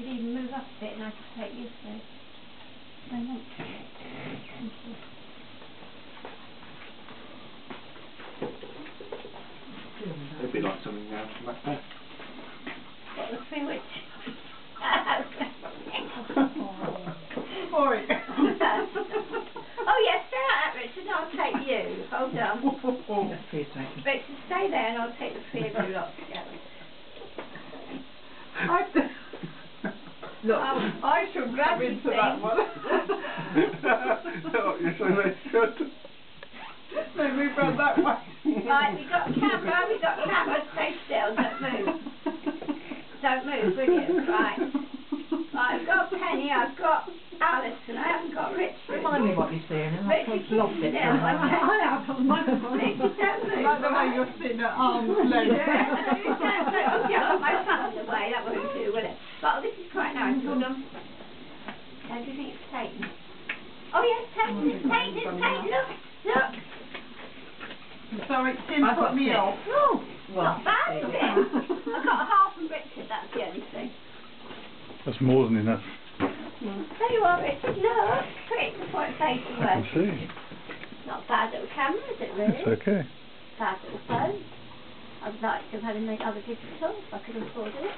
could even move up a bit and I could take you through. Very much. Thank you. It'd be like something now from back there. Got the three witches. Sorry. oh yes, stay like that, Richard. I'll take you. Hold on. Richard, stay there, and I'll take the three of you lot together. I, look, Oh, I shall grab bloody into that one. oh, you're so very good. no, move that way. Right, we got camera. We got camera. Stay still. Don't move. Don't move, will you? Right. Right, I've got Penny. I've got Alison. I haven't got Richard. Remind me what you're saying, and Richard, I've keep lost it. still. now. Okay. I have on my Richard, don't move. Like the way right? you're sitting at arm's length. Obviously, I've got my phone away. That won't do, will it? But this is quite nice. Hold on. How do you think it's taken? Oh yes, taken. Oh, it's taken. It's taken. Look, look. Sorry, Tim I've put got me six. off. Oh, Well, not bad, is there it? I got a half from Richard. That's the only thing. That's more than enough. There you are, Richard. Look, quick before it fades I can see. Not bad little camera, is it really? It's okay. Bad little phone. I'd like to have had a other digital if I could afford it.